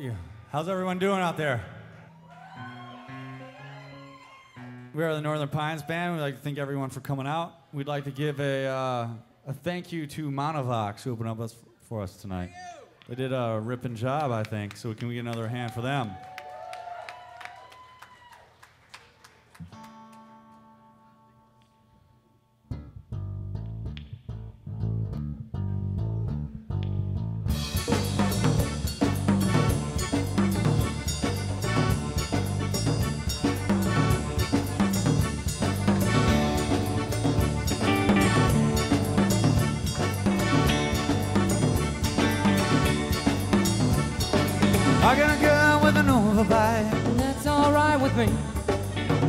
You. How's everyone doing out there? We are the Northern Pines Band. We'd like to thank everyone for coming out. We'd like to give a, uh, a thank you to Monovox who opened up us for us tonight. They did a ripping job, I think. So can we get another hand for them? I got a girl with an overbite. And that's alright with me.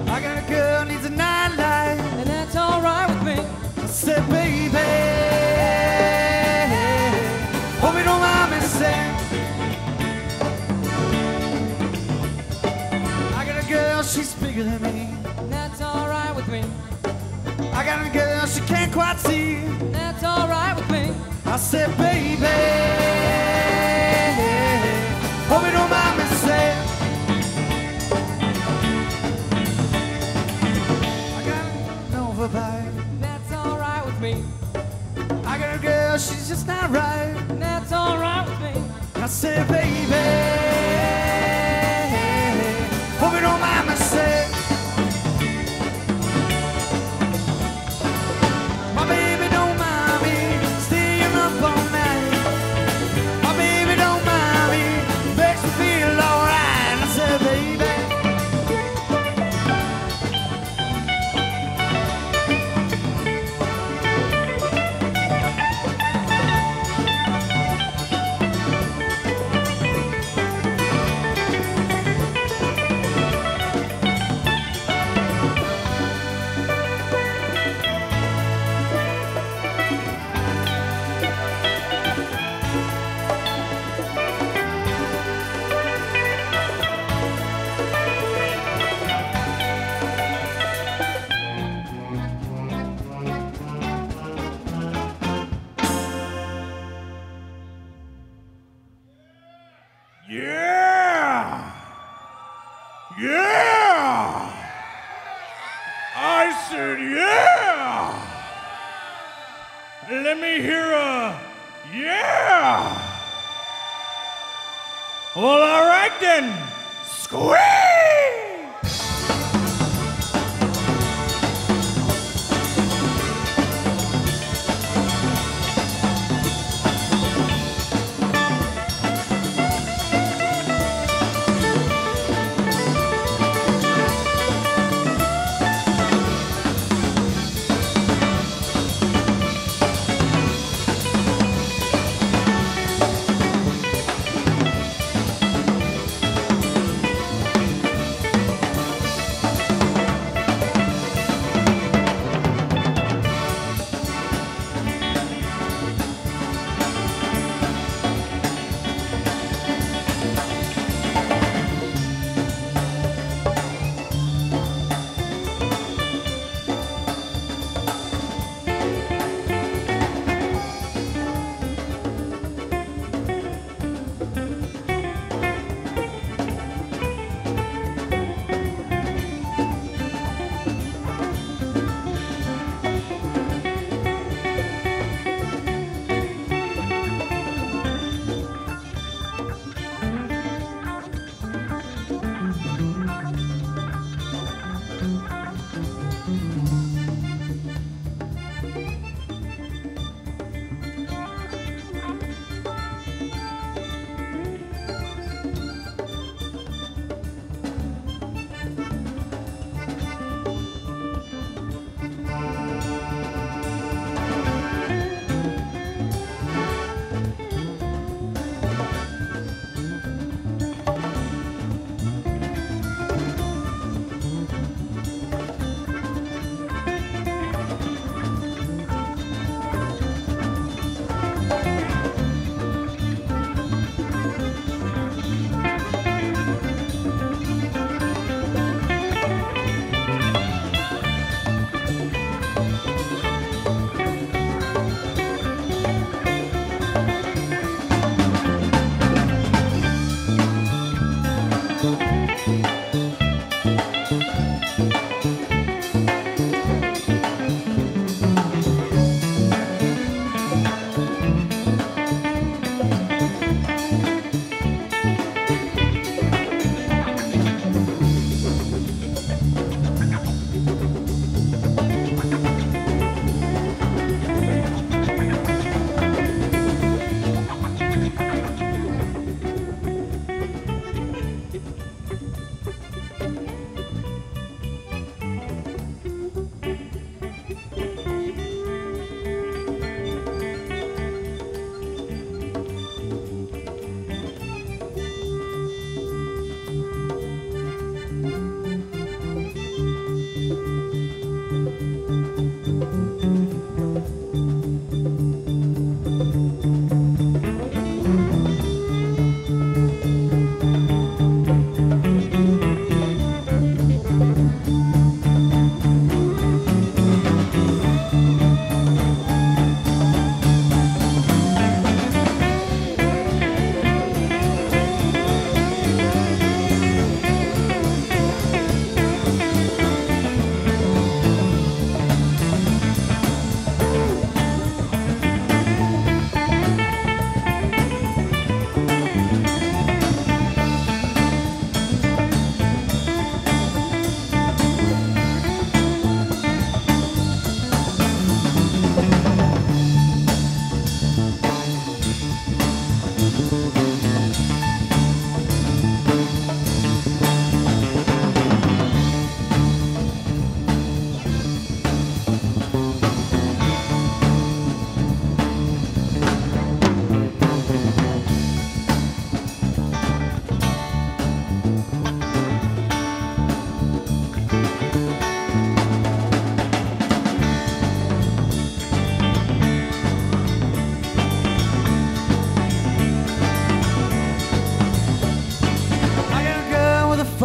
I got a girl needs a nightlight. And that's alright with me. I said, baby, hope you don't mind me saying. I got a girl, she's bigger than me. And that's alright with me. I got a girl, she can't quite see. And that's alright with me. I said, baby, said, yeah! Let me hear a yeah! Well, all right then. Squeeze!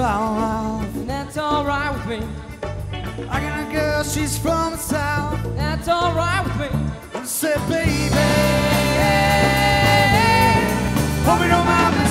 south. That's alright with me. I got a girl, she's from the south. That's alright with me. I said, baby, hold me on my mind.